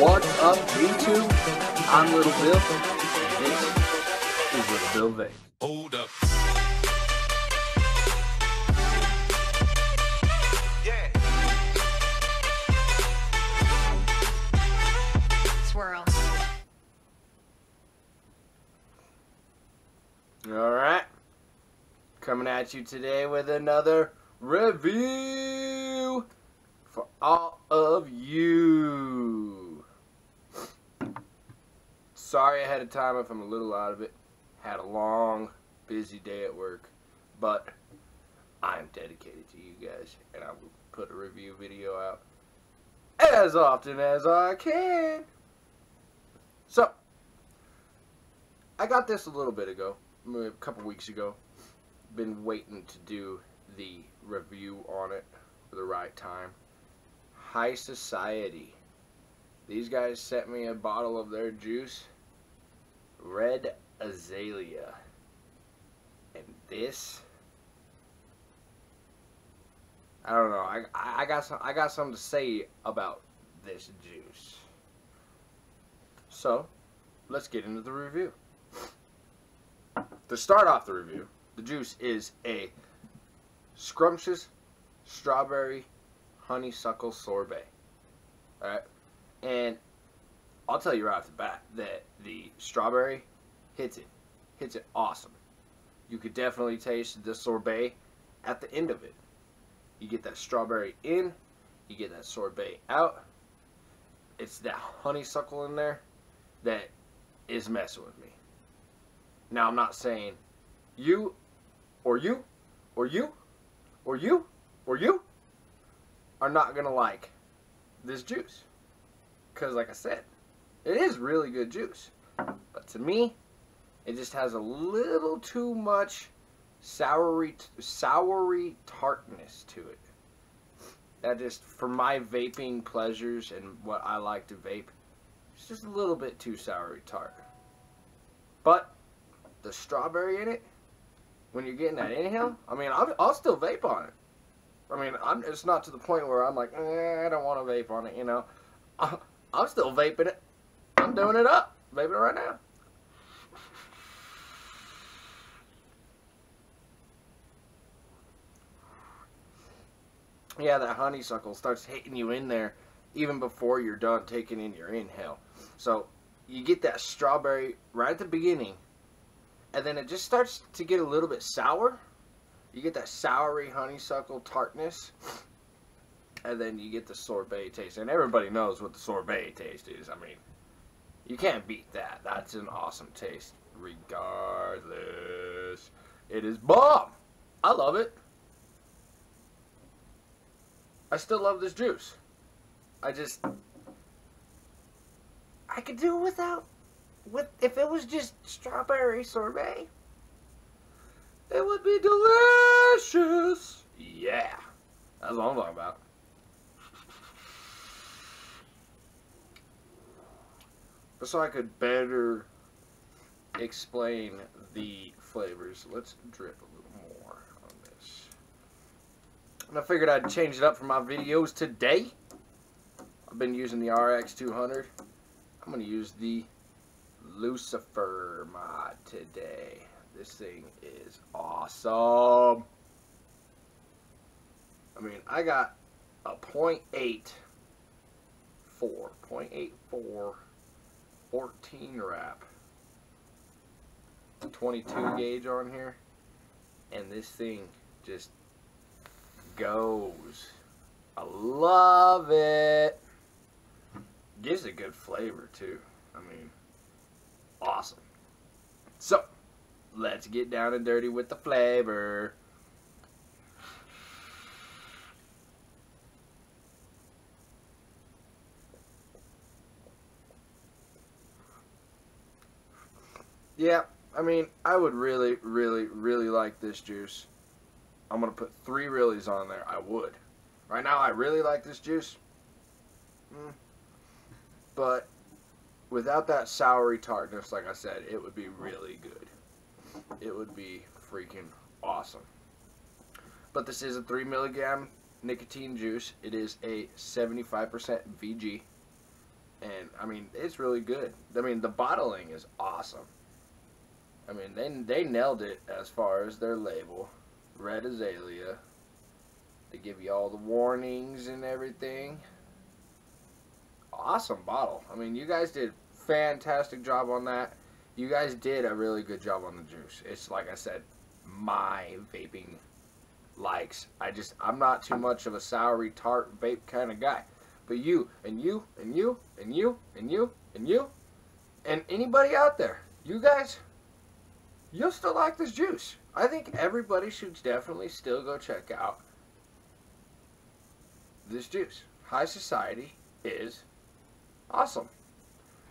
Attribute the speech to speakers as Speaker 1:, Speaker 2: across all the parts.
Speaker 1: What's up, YouTube? I'm Little Bill. and This is Little Bill Vape.
Speaker 2: Hold up.
Speaker 3: Swirl.
Speaker 1: Alright. Coming at you today with another review for all of you. Sorry ahead of time if I'm a little out of it. Had a long, busy day at work, but I'm dedicated to you guys, and I will put a review video out as often as I can. So, I got this a little bit ago, a couple weeks ago. Been waiting to do the review on it for the right time. High Society. These guys sent me a bottle of their juice. Red Azalea. And this I don't know. I, I got some I got something to say about this juice. So, let's get into the review. To start off the review, the juice is a scrumptious strawberry honeysuckle sorbet. Alright? And I'll tell you right off the bat that the strawberry hits it. Hits it awesome. You could definitely taste the sorbet at the end of it. You get that strawberry in, you get that sorbet out. It's that honeysuckle in there that is messing with me. Now, I'm not saying you, or you, or you, or you, or you are not going to like this juice. Because, like I said, it is really good juice. But to me, it just has a little too much soury, soury tartness to it. That just, for my vaping pleasures and what I like to vape, it's just a little bit too soury tart. But the strawberry in it, when you're getting that inhale, I mean, I'll, I'll still vape on it. I mean, I'm, it's not to the point where I'm like, eh, I don't want to vape on it, you know. I'm still vaping it. I'm doing it up. It right now. Yeah, that honeysuckle starts hitting you in there even before you're done taking in your inhale. So you get that strawberry right at the beginning, and then it just starts to get a little bit sour. You get that soury honeysuckle tartness, and then you get the sorbet taste. And everybody knows what the sorbet taste is. I mean, you can't beat that. That's an awesome taste, regardless. It is bomb. I love it. I still love this juice. I just I could do it without with if it was just strawberry sorbet. It would be delicious. Yeah. That's what I'm talking about. So I could better explain the flavors. Let's drip a little more on this. And I figured I'd change it up for my videos today. I've been using the RX200. I'm going to use the Lucifer mod today. This thing is awesome. I mean, I got a 0.84, 0.84, 14 wrap, 22 gauge on here, and this thing just goes. I love it. Gives a good flavor too. I mean, awesome. So, let's get down and dirty with the flavor. Yeah, I mean, I would really, really, really like this juice. I'm going to put three reallys on there. I would. Right now, I really like this juice. Mm. But without that soury tartness, like I said, it would be really good. It would be freaking awesome. But this is a 3 milligram nicotine juice. It is a 75% VG. and I mean it's really good. I mean the bottling is awesome. I mean they they nailed it as far as their label, Red Azalea. They give you all the warnings and everything. Awesome bottle. I mean you guys did fantastic job on that. You guys did a really good job on the juice. It's like I said, my vaping likes. I just I'm not too much of a soury tart vape kind of guy. But you and you and you and you and you and you and anybody out there, you guys, you'll still like this juice. I think everybody should definitely still go check out this juice. High Society is awesome.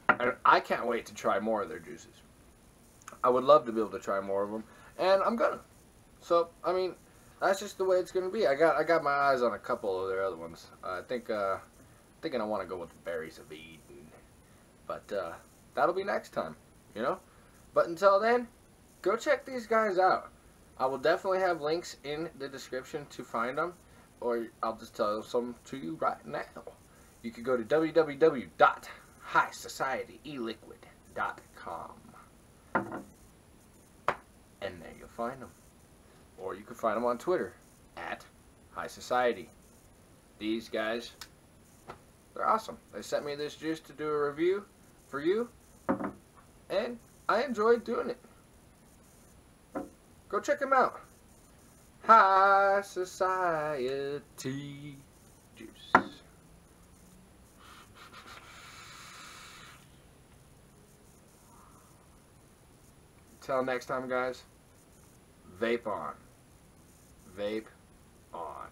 Speaker 1: And I can't wait to try more of their juices. I would love to be able to try more of them, and I'm gonna. So, I mean, that's just the way it's gonna be. I got I got my eyes on a couple of their other ones. Uh, I think uh, thinking I want to go with the Berries of Eden, but uh, that'll be next time, you know. But until then, go check these guys out. I will definitely have links in the description to find them, or I'll just tell some to you right now. You can go to www.highsocietyeliquid.com and there you'll find them. Or you can find them on Twitter at High Society. These guys, they're awesome. They sent me this juice to do a review for you, and I enjoyed doing it. Go check them out. High Society Juice. Till next time, guys, vape on. Vape on.